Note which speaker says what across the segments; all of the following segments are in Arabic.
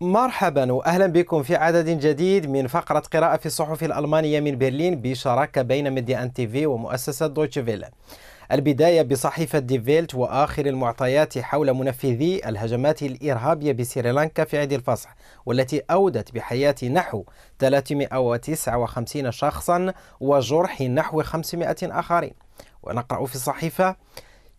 Speaker 1: مرحبا واهلا بكم في عدد جديد من فقرة قراءة في الصحف الألمانية من برلين بشراكة بين ميديا أن تي في ومؤسسة دويتشه فيله. البداية بصحيفة دي فيلت وآخر المعطيات حول منفذي الهجمات الإرهابية بسريلانكا في عيد الفصح والتي أودت بحياة نحو 359 شخصا وجرح نحو 500 آخرين. ونقرأ في الصحيفة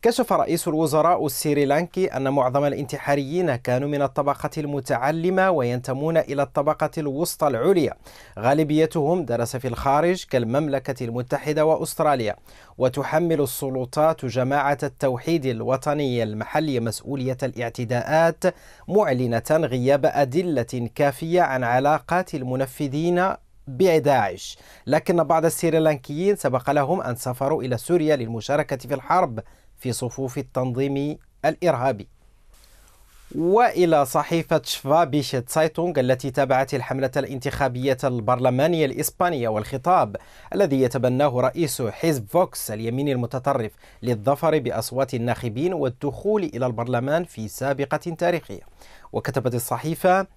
Speaker 1: كشف رئيس الوزراء السريلانكي أن معظم الانتحاريين كانوا من الطبقة المتعلمة وينتمون إلى الطبقة الوسطى العليا. غالبيتهم درس في الخارج كالمملكة المتحدة وأستراليا وتحمل السلطات جماعة التوحيد الوطني المحلي مسؤولية الاعتداءات معلنة غياب أدلة كافية عن علاقات المنفذين بداعش لكن بعض السريلانكيين سبق لهم أن سافروا إلى سوريا للمشاركة في الحرب. في صفوف التنظيم الإرهابي. وإلى صحيفة شفابيش تسايتونغ التي تابعت الحملة الانتخابية البرلمانية الإسبانية والخطاب الذي يتبناه رئيس حزب فوكس اليمين المتطرف للظفر بأصوات الناخبين والدخول إلى البرلمان في سابقة تاريخية وكتبت الصحيفة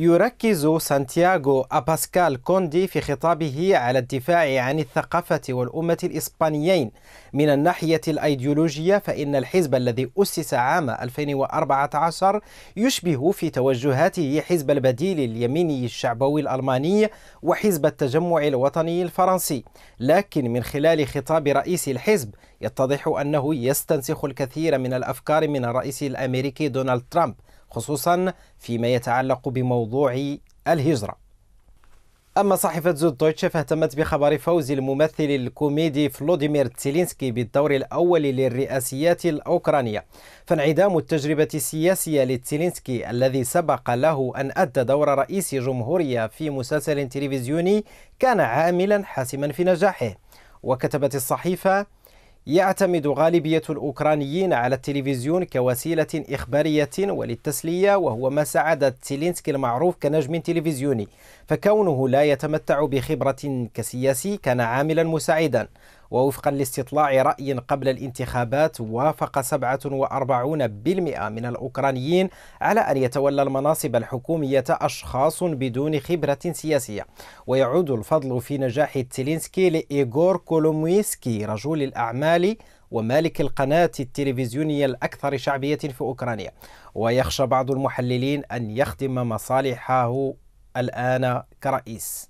Speaker 1: يركز سانتياغو أباسكال كوندي في خطابه على الدفاع عن الثقافة والأمة الإسبانيين. من الناحية الأيديولوجية فإن الحزب الذي أسس عام 2014 يشبه في توجهاته حزب البديل اليميني الشعبوي الألماني وحزب التجمع الوطني الفرنسي. لكن من خلال خطاب رئيس الحزب يتضح أنه يستنسخ الكثير من الأفكار من الرئيس الأمريكي دونالد ترامب. خصوصا فيما يتعلق بموضوع الهجرة. أما صحيفة زود دويتشه فاهتمت بخبر فوز الممثل الكوميدي فلوديمير زيلينسكي بالدور الأول للرئاسيات الأوكرانية. فانعدام التجربة السياسية لزيلينسكي الذي سبق له أن أدى دور رئيس جمهورية في مسلسل تلفزيوني كان عاملا حاسما في نجاحه. وكتبت الصحيفة يعتمد غالبية الأوكرانيين على التلفزيون كوسيلة إخبارية وللتسلية وهو ما ساعد تيلينسكي المعروف كنجم تلفزيوني فكونه لا يتمتع بخبرة كسياسي كان عاملا مساعدا. ووفقا لاستطلاع رأي قبل الانتخابات وافق 47% من الأوكرانيين على أن يتولى المناصب الحكومية أشخاص بدون خبرة سياسية. ويعود الفضل في نجاح زيلينسكي لإيغور كولومويسكي رجل الأعمال ومالك القناة التلفزيونية الأكثر شعبية في أوكرانيا. ويخشى بعض المحللين أن يخدم مصالحه الآن كرئيس.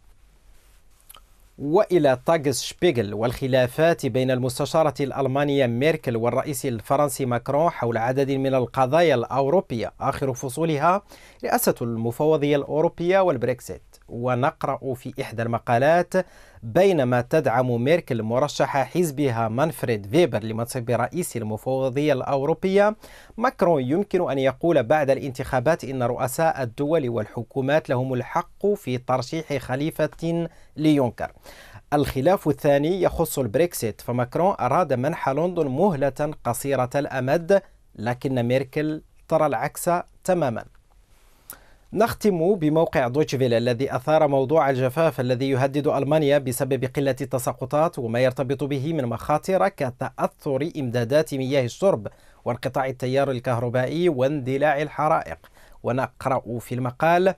Speaker 1: وإلى تاغس شبيغل والخلافات بين المستشارة الألمانية ميركل والرئيس الفرنسي ماكرون حول عدد من القضايا الأوروبية. آخر فصولها رئاسة المفوضية الأوروبية والبريكسيت ونقرأ في إحدى المقالات بينما تدعم ميركل مرشح حزبها مانفريد فيبر لمنصب رئيس المفوضية الأوروبية. ماكرون يمكن أن يقول بعد الانتخابات إن رؤساء الدول والحكومات لهم الحق في ترشيح خليفة ليونكر. الخلاف الثاني يخص البريكسيت فماكرون أراد منح لندن مهلة قصيرة الأمد لكن ميركل ترى العكس تماما. نختم بموقع دويتشفيل الذي أثار موضوع الجفاف الذي يهدد ألمانيا بسبب قلة التساقطات وما يرتبط به من مخاطر كتأثر إمدادات مياه الشرب وانقطاع التيار الكهربائي واندلاع الحرائق. ونقرأ في المقال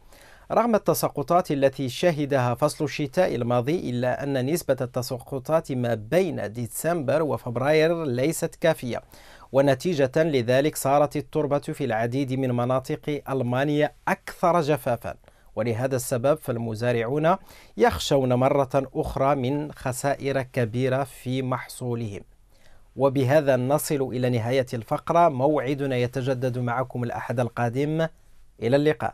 Speaker 1: رغم التساقطات التي شهدها فصل الشتاء الماضي إلا أن نسبة التساقطات ما بين ديسمبر وفبراير ليست كافية ونتيجة لذلك صارت التربة في العديد من مناطق ألمانيا أكثر جفافا. ولهذا السبب فالمزارعون يخشون مرة أخرى من خسائر كبيرة في محصولهم. وبهذا نصل إلى نهاية الفقرة. موعدنا يتجدد معكم الأحد القادم. إلى اللقاء.